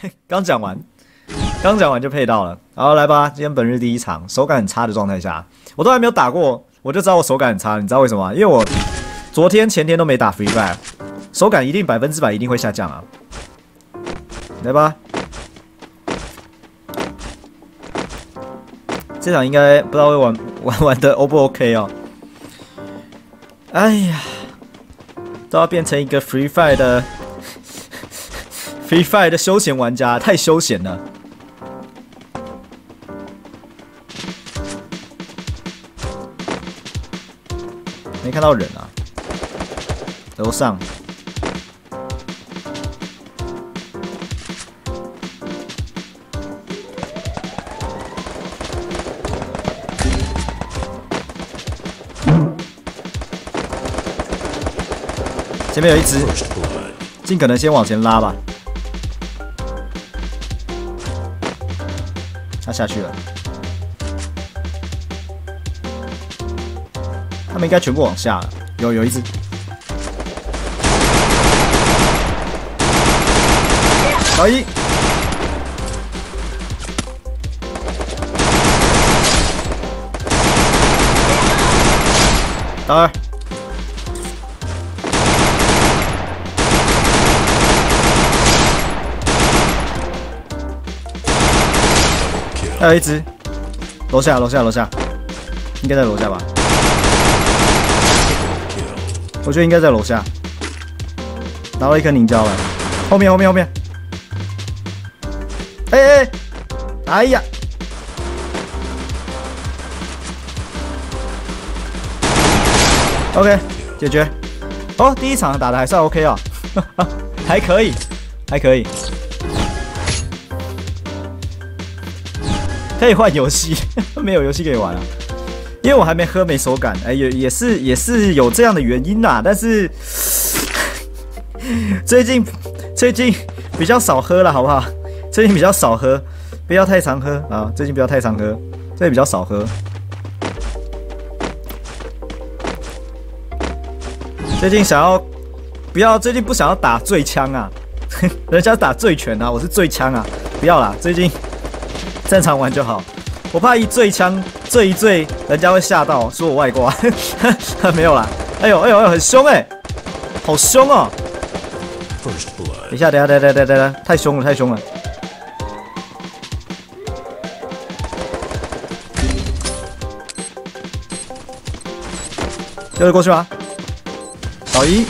刚讲完，刚讲完就配到了。好，来吧，今天本日第一场，手感很差的状态下，我都还没有打过，我就知道我手感很差。你知道为什么？因为我昨天、前天都没打 Free Fire，手感一定百分之百一定会下降啊。来吧，这场应该不知道会玩玩玩的 O 不 OK 哦。哎呀，都要变成一个 Free Fire 的 Free Fire 的休闲玩家，太休闲了。没看到人啊，楼上。前面有一只，尽可能先往前拉吧。他下去了，他们应该全部往下了。有有一只，小一，大二。还有一只，楼下，楼下，楼下，应该在楼下吧？我觉得应该在楼下。拿到一颗凝胶了，后面，后面，后面。哎哎，哎呀！OK，解决。哦，第一场打的还算 OK 哦，还可以，还可以。可以换游戏，没有游戏可以玩啊，因为我还没喝，没手感。哎，也也是也是有这样的原因呐。但是 最近最近比较少喝了，好不好？最近比较少喝，不要太常喝啊。最近不要太常喝，最近比较少喝。最近想要不要？最近不想要打醉枪啊，人家打醉拳啊，我是醉枪啊，不要啦，最近。正常玩就好，我怕一坠枪坠一坠，人家会吓到，说我外挂。没有啦，哎呦哎呦哎呦，很凶哎，好凶哦！等一下等一下等下等下等下，太凶了太凶了！丢了过去吗？老一，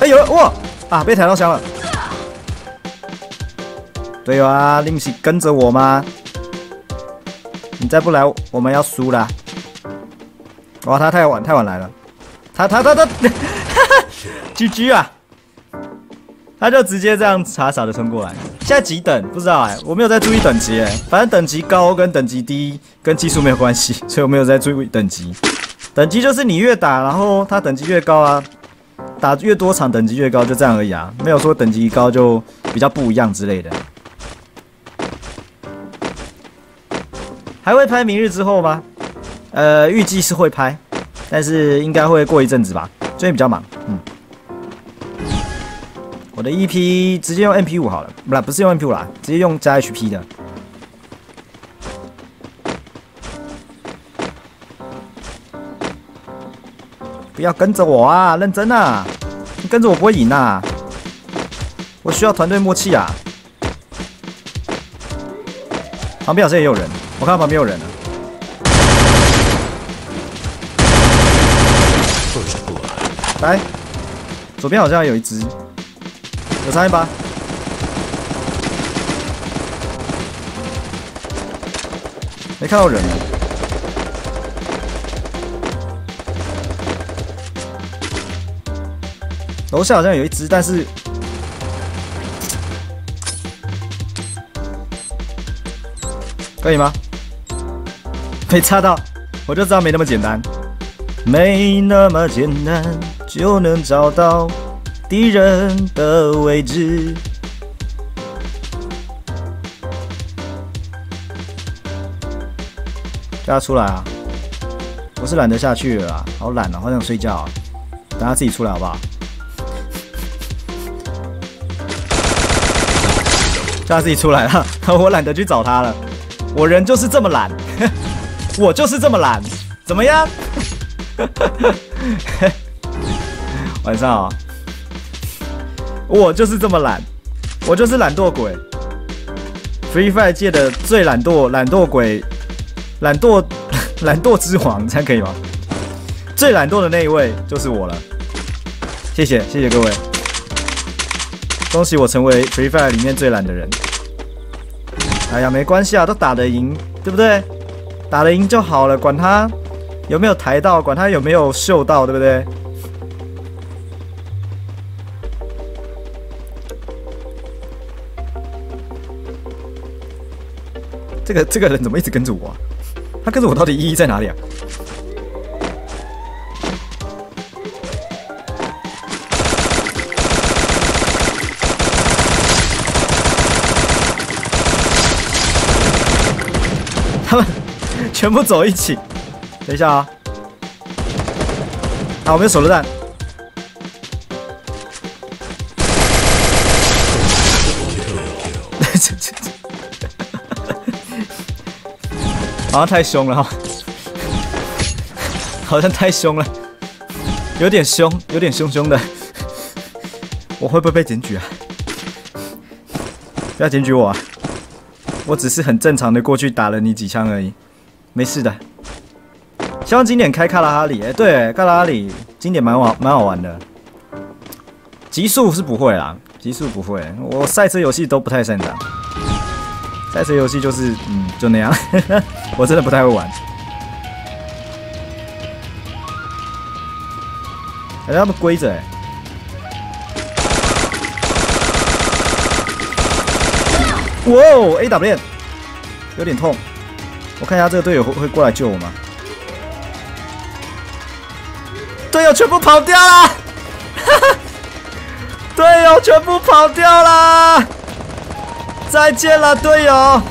哎有了哇啊，被抬到枪了。对啊，林喜跟着我吗？你再不来，我们要输了。哇，他太晚太晚来了，他他他他，哈哈，GG 啊！他就直接这样傻傻的冲过来。现在几等？不知道哎，我没有在注意等级哎。反正等级高跟等级低跟技术没有关系，所以我没有在注意等级。等级就是你越打，然后他等级越高啊。打越多场等级越高，就这样而已啊，没有说等级高就比较不一样之类的。还会拍明日之后吗？呃，预计是会拍，但是应该会过一阵子吧。最近比较忙，嗯。我的 EP 直接用 MP 五好了，不，不是用 MP 五啦，直接用加 HP 的。不要跟着我啊，认真啊！你跟着我不会赢啊！我需要团队默契啊！旁边好像也有人。我看旁边有人了，来，左边好像有一只，有三一把，没看到人，楼下好像有一只，但是。可以吗？没擦到，我就知道没那么简单，没那么简单就能找到敌人的位置。叫他出来啊！我是懒得下去了，好懒啊，好想睡觉。等他自己出来好不好？叫他自己出来了，我懒得去找他了。我人就是这么懒，我就是这么懒，怎么样？晚上好，我就是这么懒，我就是懒惰鬼，Free Fire 界的最懒惰懒惰鬼，懒惰 懒惰之王，这样可以吗？最懒惰的那一位就是我了，谢谢谢谢各位，恭喜我成为 Free Fire 里面最懒的人。哎呀，没关系啊，都打得赢，对不对？打得赢就好了，管他有没有抬到，管他有没有秀到，对不对？这个这个人怎么一直跟着我？他跟着我到底意义在哪里啊？他们全部走一起，等一下啊！啊，我们有手榴弹。这这这，好像太凶了哈，好像太凶了，有点凶，有点凶凶的。我会不会被检举啊？不要检举我啊！我只是很正常的过去打了你几枪而已，没事的。希望经典开卡拉哈里，哎，对，卡拉哈里经典蛮好蛮好玩的。极速是不会啦，极速不会，我赛车游戏都不太擅长。赛车游戏就是嗯就那样，我真的不太会玩。哎，他们规则哎。哇哦，A W，有点痛。我看一下这个队友会会过来救我吗？队友全部跑掉了，队友全部跑掉了，再见了队友。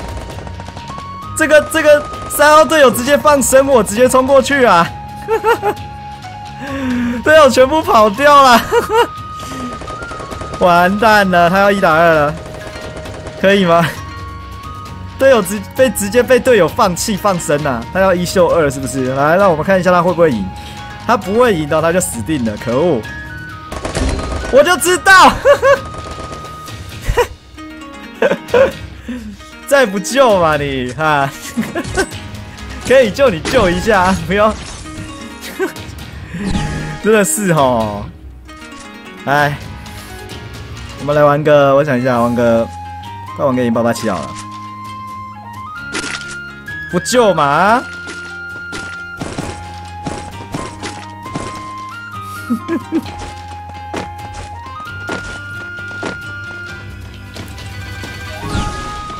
这个这个三号队友直接放生我，直接冲过去啊！哈 哈队友全部跑掉了，完蛋了，他要一打二了。可以吗？队友直被直接被队友放弃放生呐，他要一秀二是不是？来，让我们看一下他会不会赢。他不会赢的，他就死定了。可恶！我就知道，再不救嘛你哈，可以救你救一下，不要，真的是哦。哎，我们来玩个，我想一下，玩个。快玩给你八八七好了，不救吗？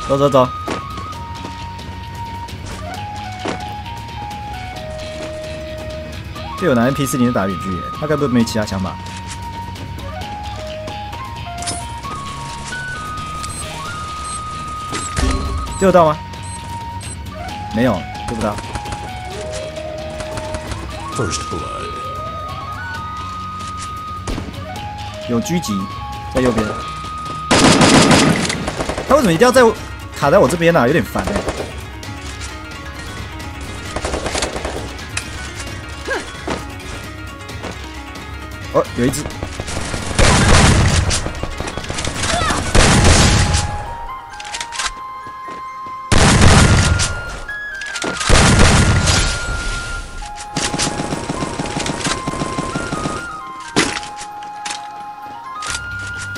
走走走，这有男人 P 四零打远距，他该不会没其他枪吧？救到吗？没有，救不到。First blood。有狙击在右边。他为什么一定要在卡在我这边呢？有点烦哎。哦，有一只。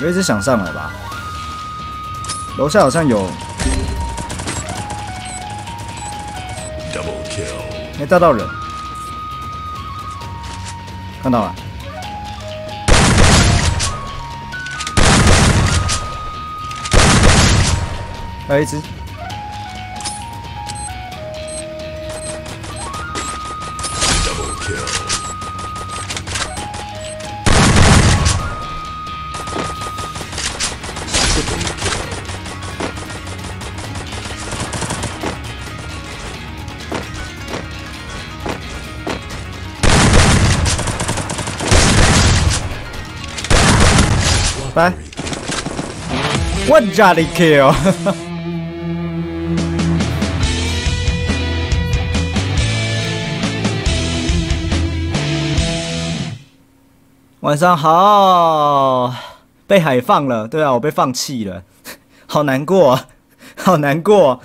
有一只想上来吧，楼下好像有，没带到人，看到了，还有一只。我家里 k。晚上好，被海放了，对啊，我被放弃了，好难过，好难过，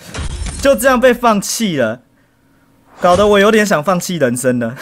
就这样被放弃了，搞得我有点想放弃人生了。